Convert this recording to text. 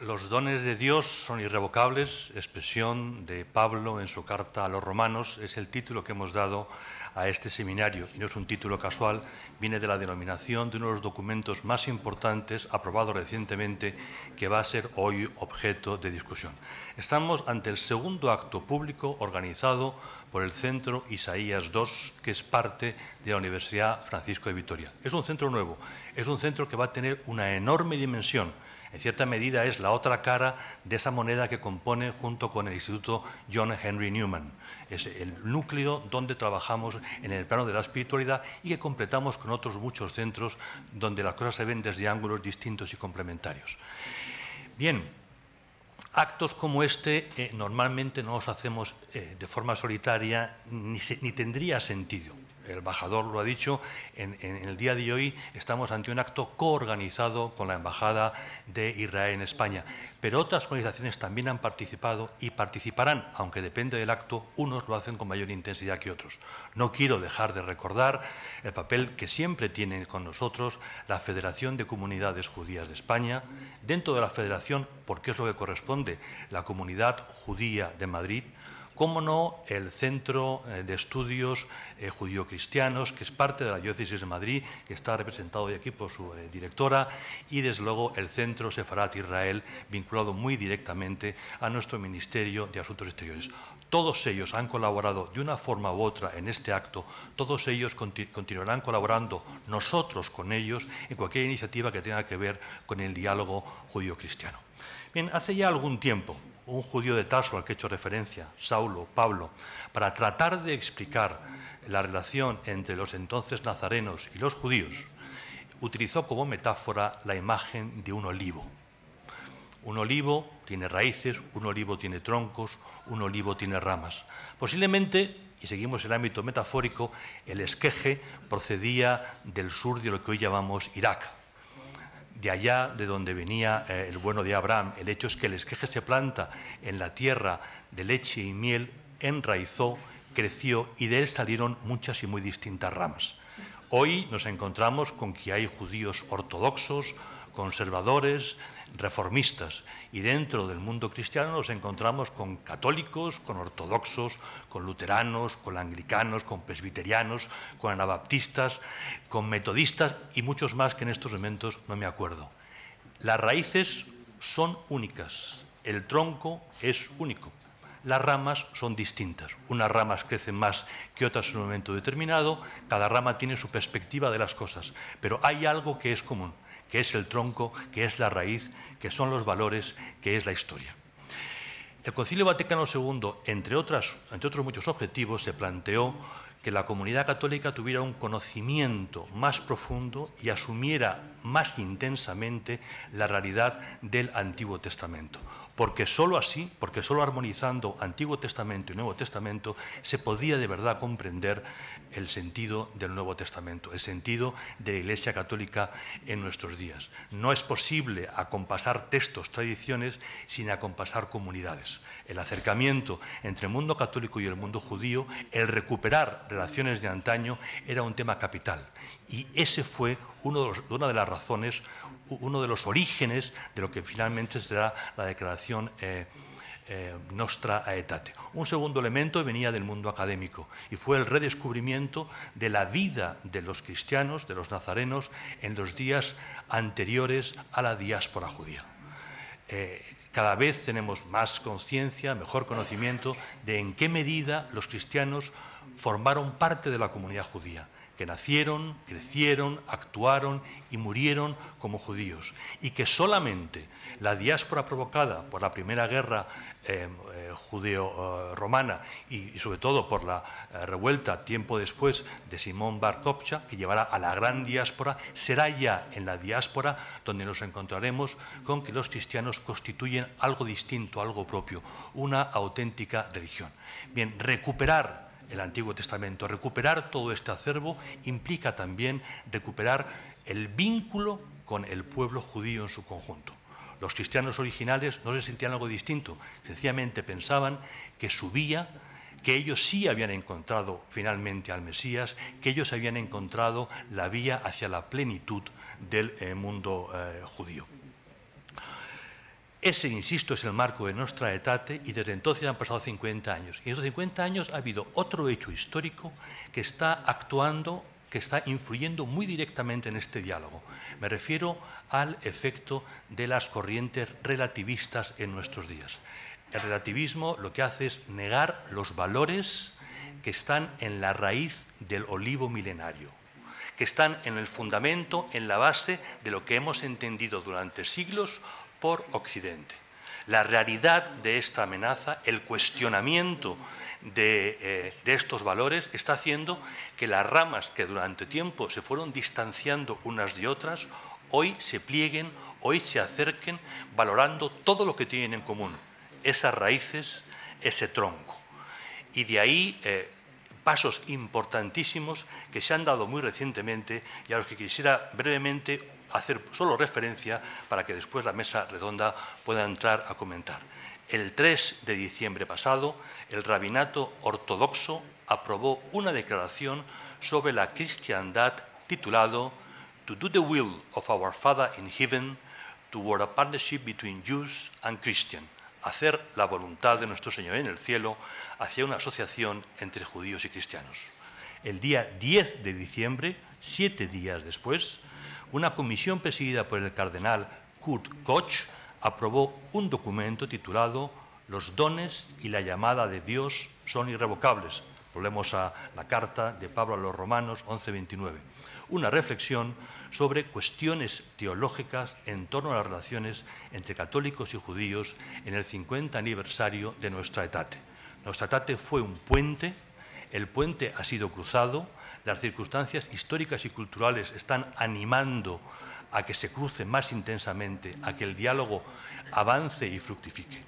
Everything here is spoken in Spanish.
Los dones de Dios son irrevocables, expresión de Pablo en su carta a los romanos, es el título que hemos dado a este seminario y no es un título casual, viene de la denominación de uno de los documentos más importantes aprobado recientemente que va a ser hoy objeto de discusión. Estamos ante el segundo acto público organizado por el Centro Isaías II, que es parte de la Universidad Francisco de Vitoria. Es un centro nuevo, es un centro que va a tener una enorme dimensión en cierta medida es la otra cara de esa moneda que compone junto con el Instituto John Henry Newman. Es el núcleo donde trabajamos en el plano de la espiritualidad y que completamos con otros muchos centros donde las cosas se ven desde ángulos distintos y complementarios. Bien, actos como este eh, normalmente no los hacemos eh, de forma solitaria ni, ni tendría sentido el embajador lo ha dicho, en, el día de hoy estamos ante un acto coorganizado con la Embajada de Israel en España. Pero otras organizaciones también han participado y participarán, aunque depende del acto, unos lo hacen con mayor intensidad que otros. No quiero dejar de recordar el papel que siempre tiene con nosotros la Federación de Comunidades Judías de España, dentro de la Federación, porque es lo que corresponde, la Comunidad Judía de Madrid, cómo no el Centro eh, de Estudios eh, Judío-Cristianos, que es parte de la Diócesis de Madrid, que está representado hoy aquí por su eh, directora, y desde luego el Centro Sefarat Israel, vinculado muy directamente a nuestro Ministerio de Asuntos Exteriores. Todos ellos han colaborado de una forma u otra en este acto, todos ellos continuarán colaborando, nosotros con ellos, en cualquier iniciativa que tenga que ver con el diálogo judío-cristiano. Bien, hace ya algún tiempo, un judío de Tarso al que he hecho referencia, Saulo, Pablo, para tratar de explicar la relación entre los entonces nazarenos y los judíos, utilizó como metáfora la imagen de un olivo. Un olivo tiene raíces, un olivo tiene troncos, un olivo tiene ramas. Posiblemente, y seguimos el ámbito metafórico, el esqueje procedía del sur de lo que hoy llamamos Irak, de allá de donde venía eh, el bueno de Abraham. El hecho es que el esqueje se planta en la tierra de leche y miel, enraizó, creció y de él salieron muchas y muy distintas ramas. Hoy nos encontramos con que hay judíos ortodoxos, conservadores, reformistas. Y dentro del mundo cristiano nos encontramos con católicos, con ortodoxos, con luteranos, con anglicanos, con presbiterianos, con anabaptistas, con metodistas y muchos más que en estos momentos no me acuerdo. Las raíces son únicas, el tronco es único. Las ramas son distintas. Unas ramas crecen más que otras en un momento determinado, cada rama tiene su perspectiva de las cosas, pero hay algo que es común que es el tronco, que es la raíz, que son los valores, que es la historia. El Concilio Vaticano II, entre, otras, entre otros muchos objetivos, se planteó que la comunidad católica tuviera un conocimiento más profundo y asumiera más intensamente la realidad del Antiguo Testamento. Porque sólo así, porque sólo armonizando Antiguo Testamento y Nuevo Testamento, se podía de verdad comprender el sentido del Nuevo Testamento, el sentido de la Iglesia Católica en nuestros días. No es posible acompasar textos, tradiciones, sin acompasar comunidades. El acercamiento entre el mundo católico y el mundo judío, el recuperar relaciones de antaño, era un tema capital. Y ese fue una de las razones, uno de los orígenes de lo que finalmente será la declaración eh, eh, Nostra Aetate. Un segundo elemento venía del mundo académico y fue el redescubrimiento de la vida de los cristianos, de los nazarenos, en los días anteriores a la diáspora judía. Eh, cada vez tenemos más conciencia, mejor conocimiento de en qué medida los cristianos formaron parte de la comunidad judía que nacieron, crecieron, actuaron y murieron como judíos, y que solamente la diáspora provocada por la primera guerra eh, eh, judeo-romana y, sobre todo por la eh, revuelta tiempo después de Simón Bar Kopcha, que llevará a la gran diáspora, será ya en la diáspora donde nos encontraremos con que los cristianos constituyen algo distinto, algo propio, una auténtica religión. Bien, recuperar el Antiguo Testamento. Recuperar todo este acervo implica también recuperar el vínculo con el pueblo judío en su conjunto. Los cristianos originales no se sentían algo distinto, sencillamente pensaban que subía, que ellos sí habían encontrado finalmente al Mesías, que ellos habían encontrado la vía hacia la plenitud del eh, mundo eh, judío. Ese, insisto, es el marco de nuestra etate y desde entonces han pasado 50 años. Y en esos 50 años ha habido otro hecho histórico que está actuando, que está influyendo muy directamente en este diálogo. Me refiero al efecto de las corrientes relativistas en nuestros días. El relativismo lo que hace es negar los valores que están en la raíz del olivo milenario, que están en el fundamento, en la base de lo que hemos entendido durante siglos por Occidente. La realidad de esta amenaza, el cuestionamiento de, de, estos valores está haciendo que las ramas que durante tiempo se fueron distanciando unas de otras, hoy se plieguen, hoy se acerquen, valorando todo lo que tienen en común, esas raíces, ese tronco. Y de ahí eh, pasos importantísimos que se han dado muy recientemente y a los que quisiera brevemente hacer solo referencia para que después la mesa redonda pueda entrar a comentar. El 3 de diciembre pasado, el rabinato ortodoxo aprobó una declaración sobre la cristiandad titulado To do the will of our Father in heaven toward a partnership between Jews and Christians, hacer la voluntad de nuestro Señor en el cielo hacia una asociación entre judíos y cristianos. El día 10 de diciembre, siete días después, una comisión presidida por el cardenal Kurt Koch aprobó un documento titulado Los dones y la llamada de Dios son irrevocables. Volvemos a la carta de Pablo a los Romanos 11:29. Una reflexión sobre cuestiones teológicas en torno a las relaciones entre católicos y judíos en el 50 aniversario de nuestra etate. Nuestra etate fue un puente, el puente ha sido cruzado, las circunstancias históricas y culturales están animando a que se cruce más intensamente, a que el diálogo avance y fructifique.